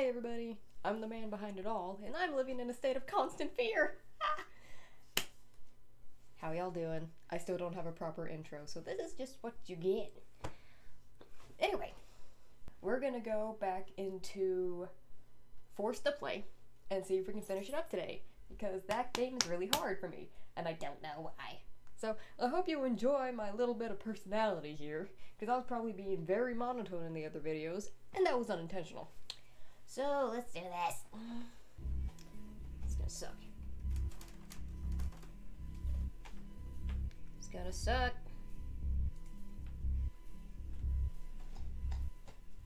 Hi, everybody. I'm the man behind it all, and I'm living in a state of constant fear. How y'all doing? I still don't have a proper intro, so this is just what you get. Anyway, we're gonna go back into Forced to Play and see if we can finish it up today, because that game is really hard for me, and I don't know why. So I hope you enjoy my little bit of personality here, because I was probably being very monotone in the other videos, and that was unintentional. So let's do this. It's gonna suck. It's gonna suck.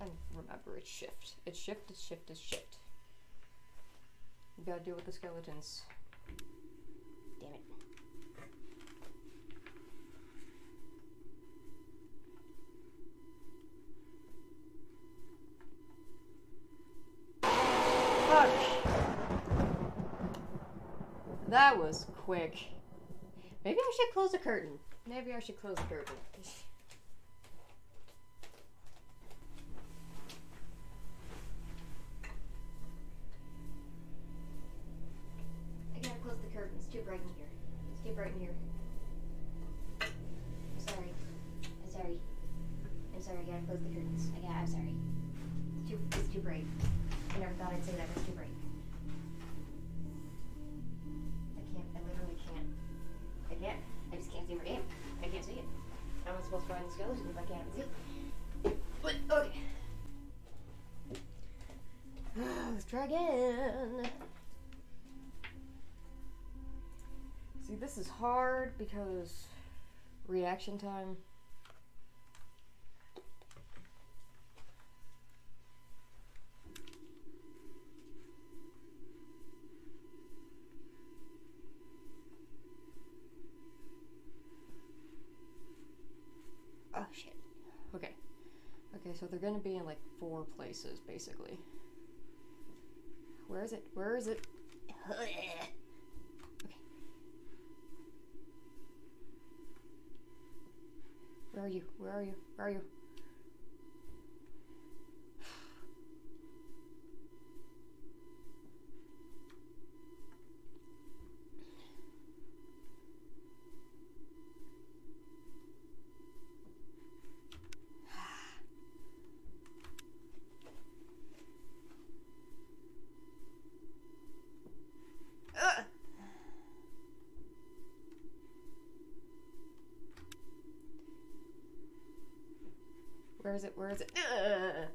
And remember, it's shift. It's shift, it's shift, it's shift. You gotta deal with the skeletons. That was quick. Maybe I should close the curtain. Maybe I should close the curtain. I gotta close the curtain. It's too bright in here. It's too bright in here. I'm sorry. I'm sorry. I'm sorry. I gotta close the curtains. I got. I'm sorry. It's too. It's too bright. I never thought I'd say that. It's too bright. I am. I can't see it. How am I supposed to find the skeleton if I can't see it? But okay. Let's try again. See, this is hard because reaction time. Oh shit. Okay. Okay, so they're gonna be in like four places basically. Where is it? Where is it? Okay. Where are you? Where are you? Where are you? Where is it? Where is it? Ugh.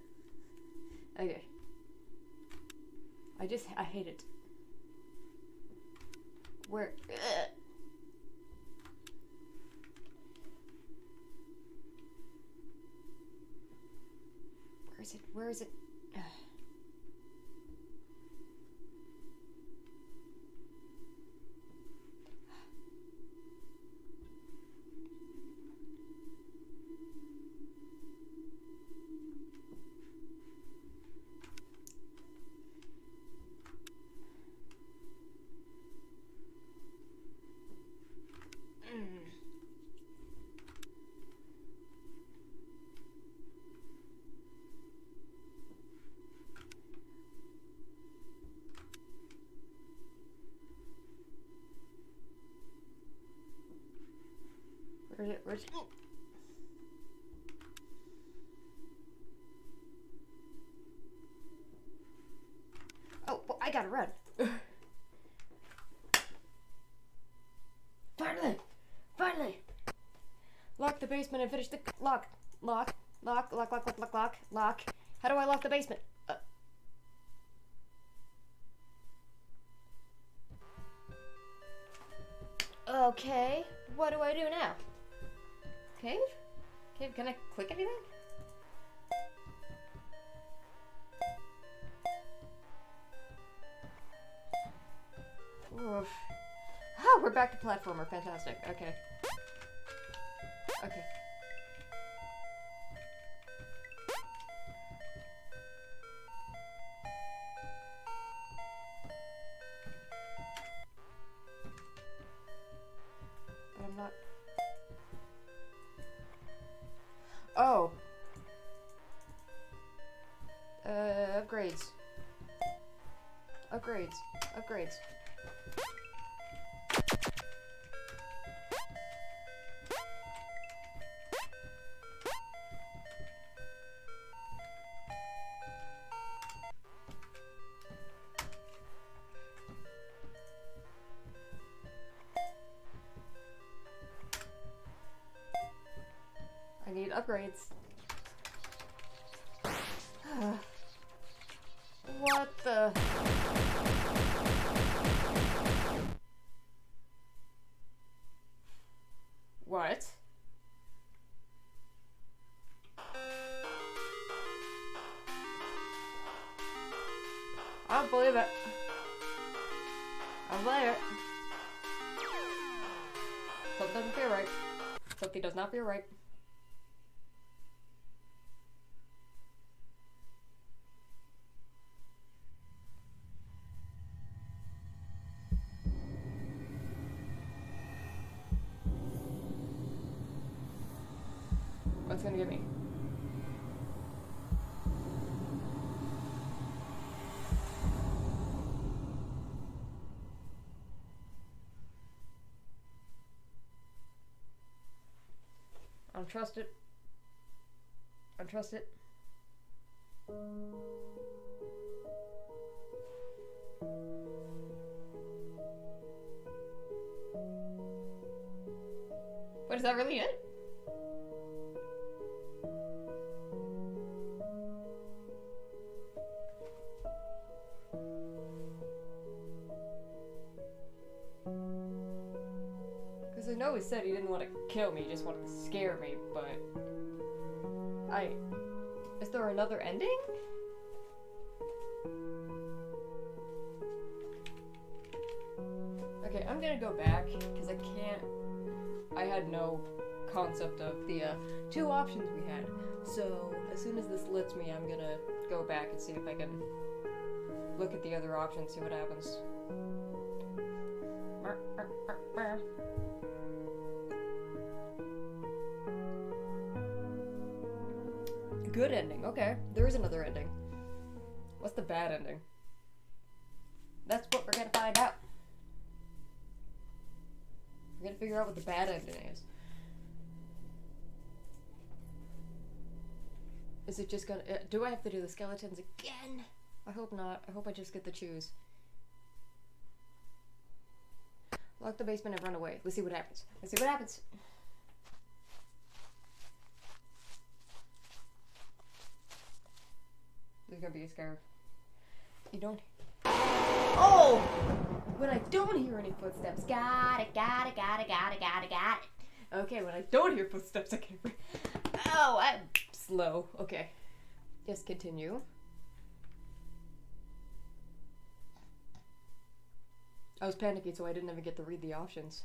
Okay. I just I hate it. Where? Ugh. Where is it? Where is it? Where's it? Where's it? Oh, well, I gotta run. Finally! Finally! Lock the basement and finish the lock. Lock. Lock, lock, lock, lock, lock, lock, lock. How do I lock the basement? Uh. Okay, what do I do now? Cave? Cave? Can I click anything? Oof. Oh, we're back to platformer. Fantastic. Okay. Okay. Oh. Uh, upgrades. Upgrades. Upgrades. Upgrades. what the? What? I don't believe it. I don't believe it. Something doesn't feel right. Something does not feel right. I don't trust it. I don't trust it. What is that really it? I know he said he didn't want to kill me, he just wanted to scare me, but. I. Is there another ending? Okay, I'm gonna go back, because I can't. I had no concept of the uh, two options we had. So, as soon as this lets me, I'm gonna go back and see if I can look at the other options, see what happens. Good ending. Okay, there is another ending. What's the bad ending? That's what we're gonna find out. We're gonna figure out what the bad ending is. Is it just gonna? Uh, do I have to do the skeletons again? I hope not. I hope I just get to choose. Lock the basement and run away. Let's see what happens. Let's see what happens. There's gonna be a scare. You don't. Oh! When I don't hear any footsteps, got it, got it, got it, got it, got it, got it. Okay, when I don't hear footsteps, I can't. Oh, I'm slow. Okay. Just continue. I was panicking, so I didn't even get to read the options.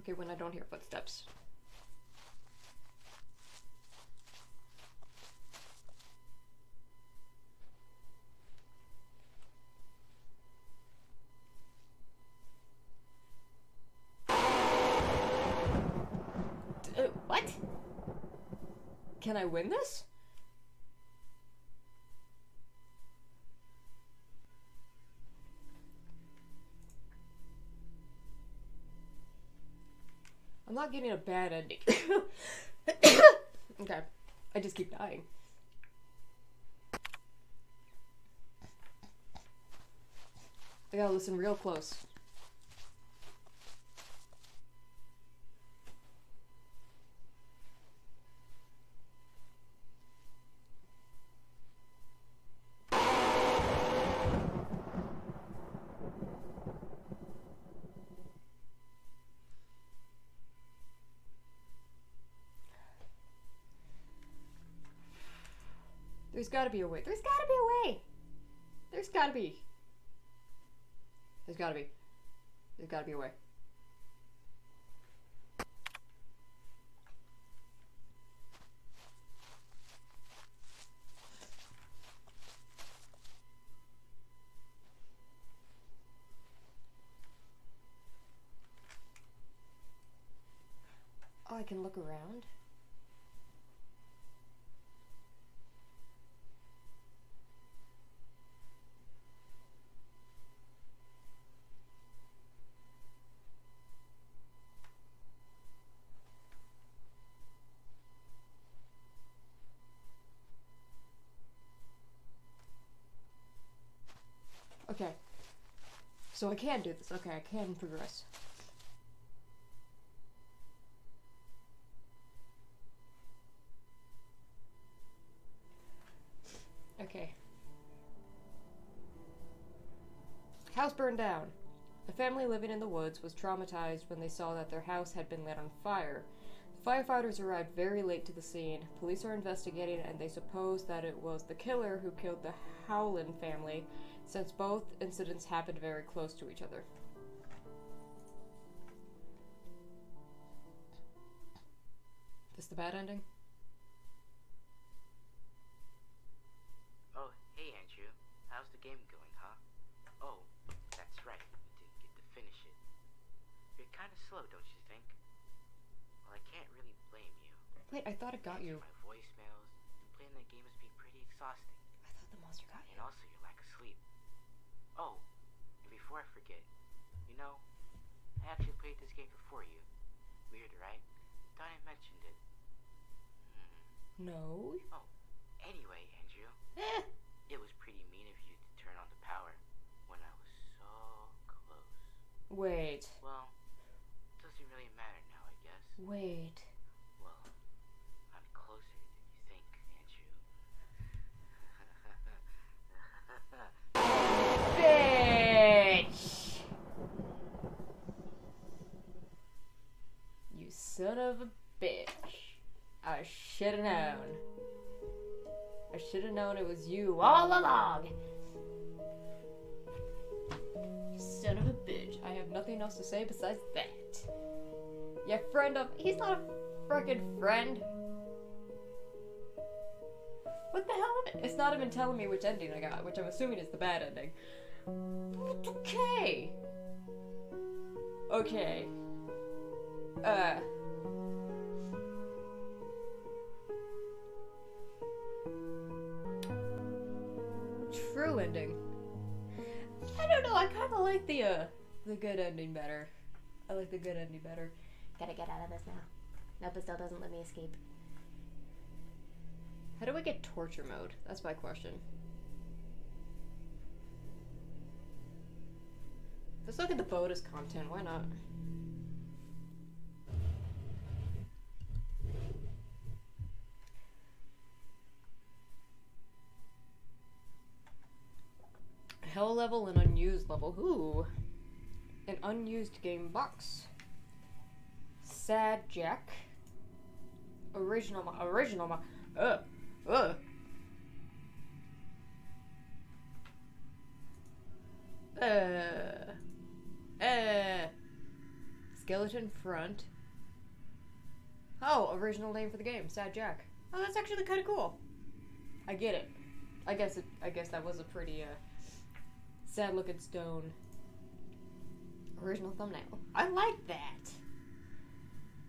Okay, when I don't hear footsteps. D- uh, what? Can I win this? I'm not getting a bad ending. okay. I just keep dying. I gotta listen real close. There's gotta be a way. There's gotta be a way. There's gotta be. There's gotta be. There's gotta be a way. Oh, I can look around. Okay. So I can do this. Okay, I can progress. Okay. House burned down. A family living in the woods was traumatized when they saw that their house had been lit on fire. The firefighters arrived very late to the scene. Police are investigating and they suppose that it was the killer who killed the Howland family, since both incidents happened very close to each other. This the bad ending? Oh, hey Andrew. How's the game going, huh? Oh, that's right. You didn't get to finish it. You're kind of slow, don't you think? Well, I can't really blame you. Wait, I thought it got you. My voicemails and playing that game has been pretty exhausting. I thought the monster got you. And also your lack of sleep. Oh, and before I forget, you know, I actually played this game before you. Weird, right? Thought I mentioned it. Hmm. No. Anyway, Andrew, Eh. it was pretty mean of you to turn on the power when I was so close. Wait. Well, doesn't really matter now, I guess. Wait. Should have known it was you all along. Son of a bitch. I have nothing else to say besides that. Your friend of. He's not a freaking friend. What the hell? It's not even telling me which ending I got, which I'm assuming is the bad ending. Okay. Okay. Uh. True ending. I don't know. I kind of like the uh the good ending better. I like the good ending better. Gotta get out of this now. Nope, it still doesn't let me escape. How do I get torture mode? That's my question. Let's look at the bonus content. Why not? Level and unused level. Ooh. An unused game box. Sad Jack. Original. mo- Original. mo- Ugh. Ugh. Uh. Uh. Skeleton front. Oh, original name for the game, Sad Jack. Oh, that's actually kind of cool. I get it. I guess it. I guess that was a pretty uh, sad looking stone. Original thumbnail. I like that.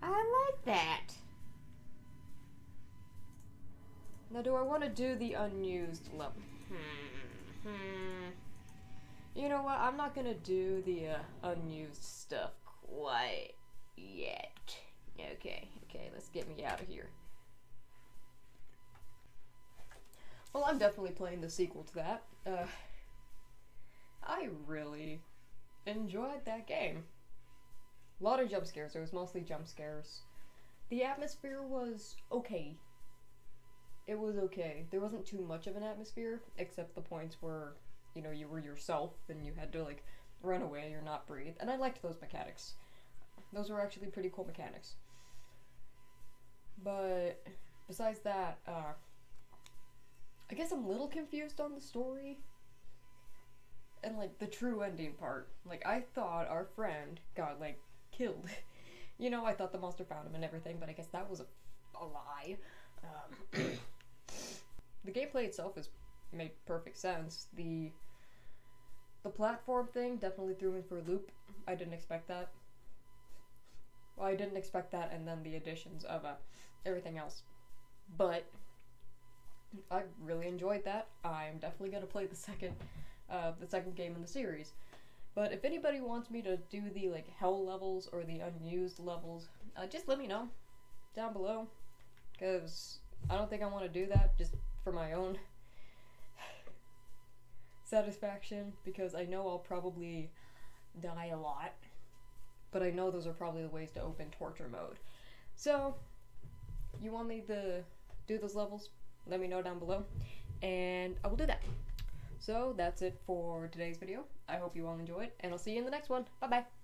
I like that. Now, do I want to do the unused level? Hmm. Hmm. You know what? I'm not gonna do the uh, unused stuff quite yet. Okay, okay, let's get me out of here. Well, I'm definitely playing the sequel to that. Uh, I really enjoyed that game. A lot of jump scares. It was mostly jump scares. The atmosphere was okay. It was okay. There wasn't too much of an atmosphere, except the points where, you know, you were yourself and you had to, like, run away or not breathe. And I liked those mechanics. Those were actually pretty cool mechanics. But besides that, uh, I guess I'm a little confused on the story and like the true ending part. Like I thought our friend got like killed. you know, I thought the monster found him and everything, but I guess that was a, a lie. Um, the gameplay itself is made perfect sense. The the platform thing definitely threw me for a loop. I didn't expect that. Well, I didn't expect that, and then the additions of uh, everything else. But I really enjoyed that. I'm definitely gonna play the second, uh, the second game in the series. But if anybody wants me to do the like hell levels or the unused levels, uh, just let me know down below, because I don't think I want to do that just for my own satisfaction because I know I'll probably die a lot. But I know those are probably the ways to open torture mode. So, you want me to do those levels? Let me know down below, and I will do that. So, that's it for today's video. I hope you all enjoyed, and I'll see you in the next one. Bye bye.